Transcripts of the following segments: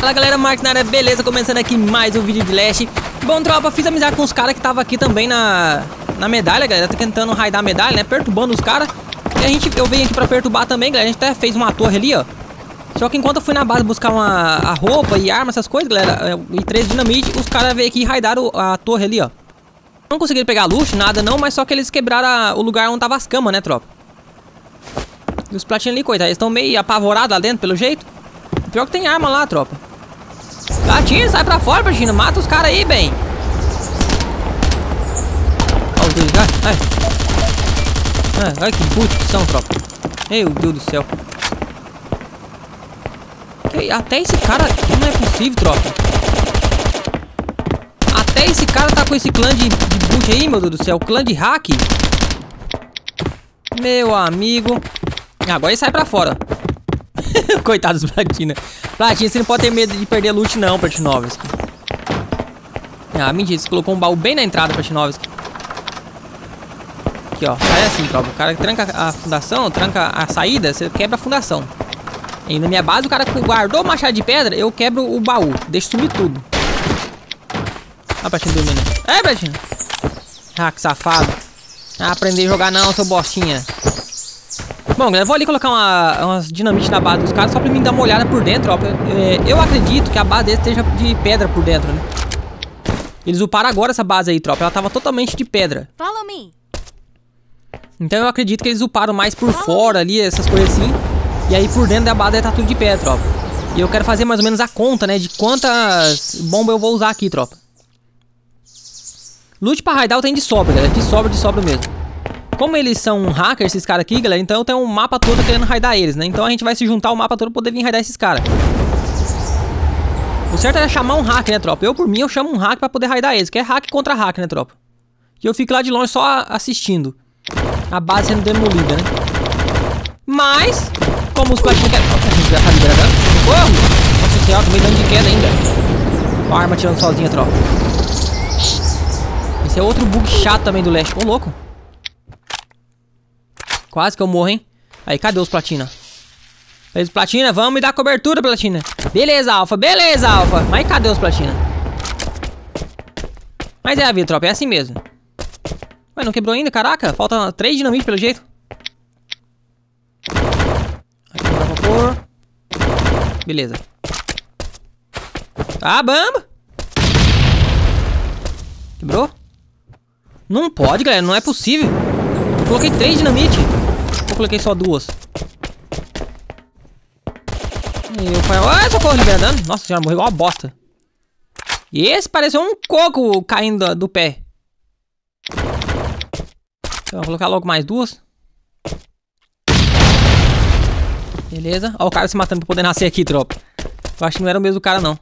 Fala galera, Marcos na área, beleza? Começando aqui mais um vídeo de Leste Bom tropa, fiz amizade com os caras que tava aqui também na, na medalha, galera. Tá tentando raidar a medalha, né? Perturbando os caras E a gente, eu venho aqui pra perturbar também, galera. A gente até fez uma torre ali, ó. Só que enquanto eu fui na base buscar uma a roupa e arma, essas coisas, galera é, E três dinamite, os caras veio aqui e raidaram a torre ali, ó. Não conseguiram pegar luxo, nada não Mas só que eles quebraram a, o lugar onde tava as camas, né, tropa? E os platinhos ali, coitados, eles estão meio apavorados lá dentro, pelo jeito. Pior que tem arma lá, tropa Gatinho, sai pra fora, Platina. Mata os caras aí, bem. Olha os dois, ai. Ai, ai que putção, tropa. Meu Deus do céu. Que, até esse cara... Não é possível, tropa. Até esse cara tá com esse clã de, de boot aí, meu Deus do céu. Clã de hack. Meu amigo. Agora ele sai pra fora. Coitado dos Platina. Platina, você não pode ter medo de perder loot não, Platinovski. Ah, mentira, você colocou um baú bem na entrada, Platinovski. Aqui, ó. É assim, tropa. O cara tranca a fundação, tranca a saída, você quebra a fundação. E na minha base, o cara guardou o machado de pedra, eu quebro o baú. Deixo sumir tudo. Olha a dormindo. É, Platina. Ah, que safado. Ah, aprender a jogar não, seu bostinha. Bom, galera, vou ali colocar uma, umas dinamite na base dos caras só pra mim dar uma olhada por dentro, ó. É, eu acredito que a base deles esteja de pedra por dentro, né? Eles uparam agora essa base aí, tropa. Ela tava totalmente de pedra. Follow me. Então eu acredito que eles uparam mais por fora ali, essas coisas assim. E aí por dentro da base tá tudo de pedra, tropa. E eu quero fazer mais ou menos a conta, né? De quantas bombas eu vou usar aqui, tropa. Loot pra raidar tem de sobra, galera. De sobra, de sobra mesmo. Como eles são hackers, esses caras aqui, galera, então eu tenho um mapa todo querendo raidar eles, né? Então a gente vai se juntar o mapa todo pra poder vir raidar esses caras. O certo era chamar um hack, né, tropa? Eu, por mim, eu chamo um hack pra poder raidar eles, que é hack contra hack, né, tropa? E eu fico lá de longe só assistindo. A base sendo demolida, né? Mas, como os platinhos querem... A gente já tá liberando. Socorro! Nossa senhora, tô meio dando de queda ainda. Com a arma tirando sozinha, tropa. Esse é outro bug chato também do leste. Ô, louco. Quase que eu morro, hein? Aí, cadê os platina? Beleza, platina, vamos me dar cobertura, platina. Beleza, alfa, beleza, alfa. Mas cadê os platina? Mas é a vida, tropa, é assim mesmo. Ué, não quebrou ainda? Caraca, falta três dinamite pelo jeito. Aqui dá pra pôr. Beleza. Tá, bamba. Quebrou? Não pode, galera, não é possível. Eu coloquei três dinamite coloquei só duas? E eu falei, olha, socorro, liberando. Nossa senhora, morreu igual uma bosta. E esse pareceu um coco caindo do, do pé. Então, vou colocar logo mais duas. Beleza. Ó o cara se matando pra poder nascer aqui, tropa. Eu acho que não era o mesmo cara, não.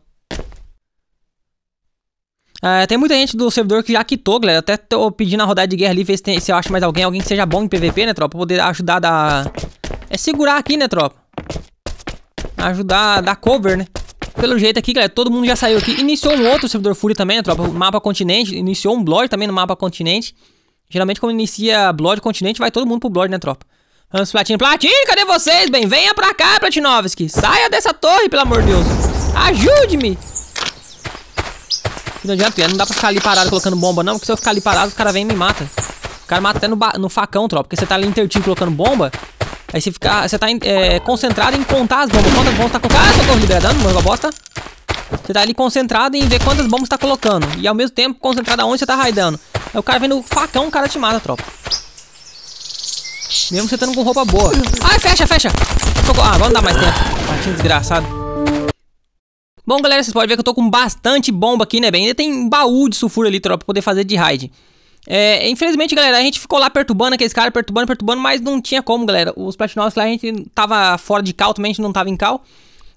É, tem muita gente do servidor que já quitou, galera. Até tô pedindo a rodada de guerra ali, ver se, tem, se eu acho mais alguém, alguém que seja bom em PVP, né, tropa? Pra poder ajudar a dar... É segurar aqui, né, tropa? Ajudar a dar cover, né? Pelo jeito aqui, galera, todo mundo já saiu aqui. Iniciou um outro servidor Fury também, né, tropa? Mapa continente. Iniciou um Blood também no mapa continente. Geralmente, quando inicia Blood continente, vai todo mundo pro Blood, né, tropa? Vamos. Platino, cadê vocês, bem? Venha pra cá, Platinovski. Saia dessa torre, pelo amor de Deus. Ajude-me. Não adianta, não dá pra ficar ali parado colocando bomba, não, porque se eu ficar ali parado, os caras vêm e me matam. O cara mata até no, no facão, tropa, porque você tá ali intertinho colocando bomba, aí você fica, você tá é, concentrado em contar as bombas. Quantas bombas tá colocando? Ah, socorro, liberando, morreu a bosta. Você tá ali concentrado em ver quantas bombas tá colocando. E ao mesmo tempo concentrado aonde você tá raidando. Aí o cara vem no facão, o cara te mata, tropa. Mesmo você estando com roupa boa. Ai, fecha, fecha. Ah, vamos dar mais tempo. Matinho desgraçado. Bom, galera, vocês podem ver que eu tô com bastante bomba aqui, né, bem? Ainda tem baú de sulfuro ali, tropa, pra poder fazer de raid. É, infelizmente, galera, a gente ficou lá perturbando aqueles caras, perturbando, perturbando, mas não tinha como, galera. Os platinovos lá a gente tava fora de cal, também a gente não tava em cal.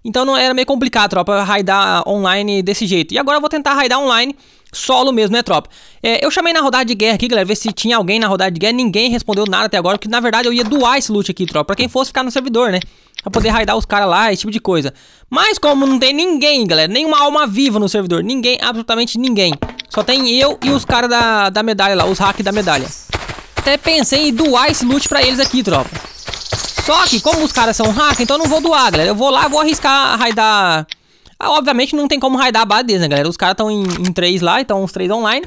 Então não era meio complicado, tropa, raidar online desse jeito. E agora eu vou tentar raidar online solo mesmo, né, tropa? É, eu chamei na rodada de guerra aqui, galera, ver se tinha alguém na rodada de guerra. Ninguém respondeu nada até agora, porque na verdade eu ia doar esse loot aqui, tropa, pra quem fosse ficar no servidor, né? Pra poder raidar os caras lá, esse tipo de coisa. Mas como não tem ninguém, galera, nenhuma alma viva no servidor, ninguém, absolutamente ninguém. Só tem eu e os caras da, da medalha lá, os hacks da medalha. Até pensei em doar esse loot pra eles aqui, tropa. Só que, como os caras são hack, então eu não vou doar, galera. Eu vou lá, vou arriscar raidar Ah, obviamente não tem como raidar a base deles, né, galera? Os caras estão em, em três lá, então os três online.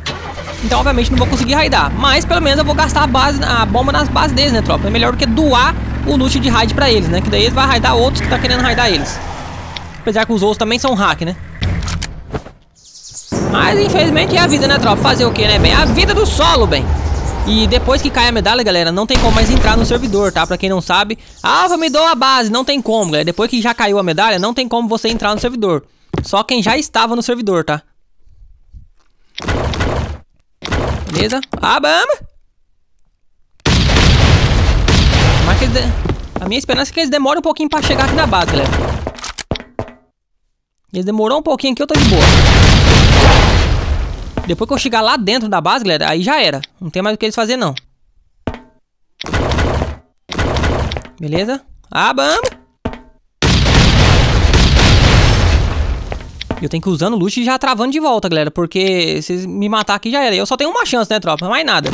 Então, obviamente, não vou conseguir raidar. Mas, pelo menos, eu vou gastar a, base, a bomba nas bases deles, né, tropa? É melhor do que doar o loot de raid pra eles, né? Que daí eles vão raidar outros que tá querendo raidar eles. Apesar que os outros também são hack, né? Mas, infelizmente, é a vida, né, tropa? Fazer o que, né, bem? A vida do solo, bem. E depois que cai a medalha, galera, não tem como mais entrar no servidor, tá? Pra quem não sabe, Alfa me dou a base, não tem como, galera. Depois que já caiu a medalha, não tem como você entrar no servidor. Só quem já estava no servidor, tá? Beleza? Ah, vamos! Mas que de... A minha esperança é que eles demoram um pouquinho pra chegar aqui na base, galera. Eles demorou um pouquinho aqui, eu tô de boa. Depois que eu chegar lá dentro da base, galera, aí já era. Não tem mais o que eles fazer, não. Beleza? Ah, vamos! Eu tenho que ir usando o loot e já travando de volta, galera. Porque se me matar aqui já era. Eu só tenho uma chance, né, tropa? Mais nada.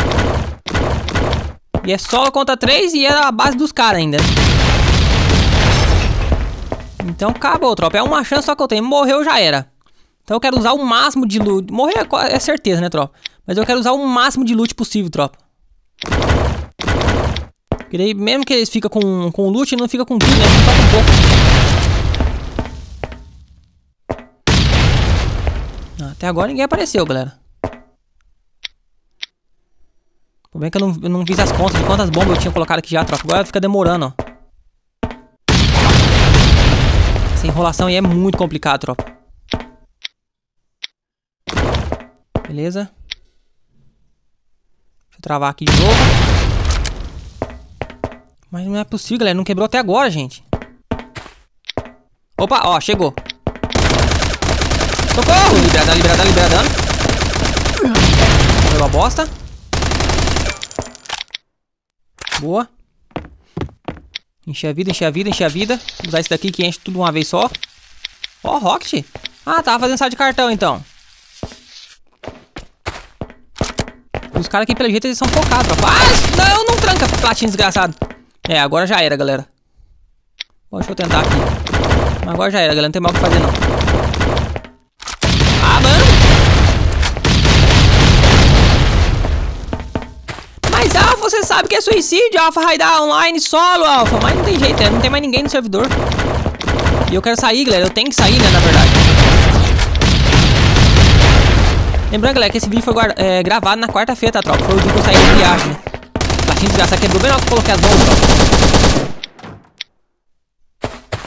E é só contra três e é a base dos caras ainda. Então acabou, tropa. É uma chance só que eu tenho. Morreu já era. Então eu quero usar o máximo de loot. Morrer é, é certeza, né, tropa? Mas eu quero usar o máximo de loot possível, tropa. Porque daí, mesmo que eles ficam com, com loot, não fica com tudo, né? Só com pouco. Até agora ninguém apareceu, galera. Por bem que eu não, eu não fiz as contas de quantas bombas eu tinha colocado aqui já, tropa. Agora fica demorando, ó. Essa enrolação aí é muito complicado, tropa. Beleza. Deixa eu travar aqui de novo. Mas não é possível, galera. Não quebrou até agora, gente. Opa, ó, chegou. Socorro! Liberadão, liberadão, liberadão. Morreu a bosta. Boa. Encher a vida, encher a vida, encher a vida. Vou usar esse daqui que enche tudo uma vez só. Ó, Rocket. Ah, tava fazendo saldo de cartão, então. Os caras aqui, pelo jeito, eles são focados, rapaz. Ah, não, não tranca, platinho desgraçado. É, agora já era, galera. Bom, deixa eu tentar aqui. Mas agora já era, galera. Não tem mal o que fazer, não. Ah, mano. Mas, Alfa, você sabe que é suicídio, Alfa raidar online solo, Alfa. Mas não tem jeito, né? Não tem mais ninguém no servidor. E eu quero sair, galera. Eu tenho que sair, né, na verdade. Lembrando, galera, que esse vídeo foi é, gravado na quarta-feira, tá, tropa? Foi o dia que eu saí de viagem, né? Baixinho desgraçado quebrou bem hora que coloquei as bombas, tropa.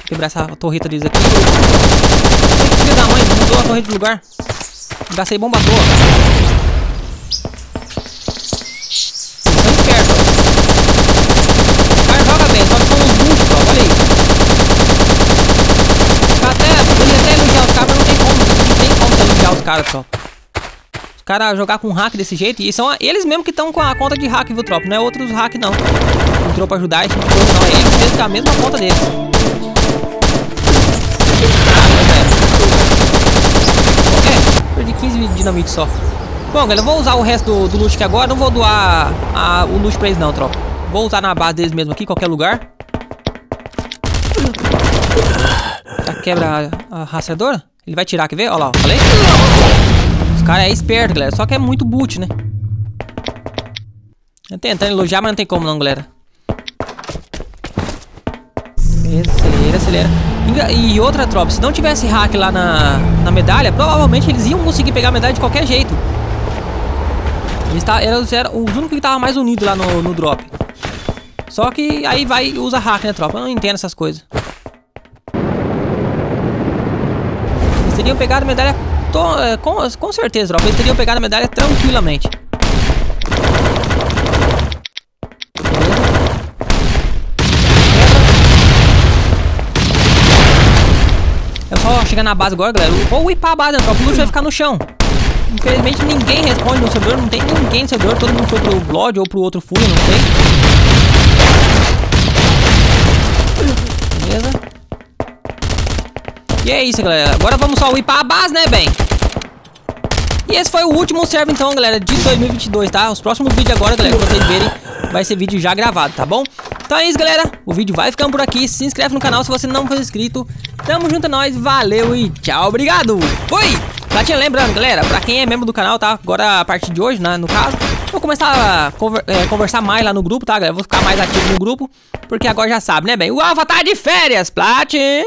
Quebrar essa torreta deles aqui. Filho da mãe, mudou a torreta de lugar. Gastei bomba à toa, cara. Vocês são espertos, ó. O cara joga bem, só cara jogar com hack desse jeito. E são eles mesmo que estão com a conta de hack, viu, tropa? Não é outros hack, não. Entrou pra ajudar esse não. É eles mesmo com a mesma conta deles. É, perdi 15 dinamite só. Bom, galera, vou usar o resto do, do loot aqui agora. Não vou doar a, o loot pra eles, não, tropa. Vou usar na base deles mesmo aqui, qualquer lugar. Já quebra a, a rastreadora? Ele vai tirar, quer ver? Olha lá, falei? Os caras é esperto, galera. Só que é muito boot, né? Eu tentando elogiar, mas não tem como não, galera. Acelera, acelera. E outra tropa, se não tivesse hack lá na, na medalha, provavelmente eles iam conseguir pegar a medalha de qualquer jeito. Eles tá, eram, eram os únicos que estavam mais unidos lá no, no drop. Só que aí vai e usa hack, né, tropa? Eu não entendo essas coisas. Eles teriam pegado a medalha tô, é, com, com certeza, Rob, eles teriam pegado a medalha tranquilamente. É só chegar na base agora, galera. Ou ir pra base, né, tropa? O vai ficar no chão. Infelizmente ninguém responde no servidor, não tem ninguém no servidor, todo mundo foi pro Blood ou pro outro Fúria, não sei. E é isso, galera. Agora vamos só ir pra base, né, bem? E esse foi o último server, então, galera, de 2022, tá? Os próximos vídeos agora, galera, que vocês verem, vai ser vídeo já gravado, tá bom? Então é isso, galera. O vídeo vai ficando por aqui. Se inscreve no canal se você não for inscrito. Tamo junto a nós. Valeu e tchau. Obrigado. Fui! Platinha, lembrando, galera, pra quem é membro do canal, tá? Agora, a partir de hoje, né, no caso, vou começar a conver é, conversar mais lá no grupo, tá, galera? Vou ficar mais ativo no grupo, porque agora já sabe, né, bem? O Alpha tá de férias, Platin!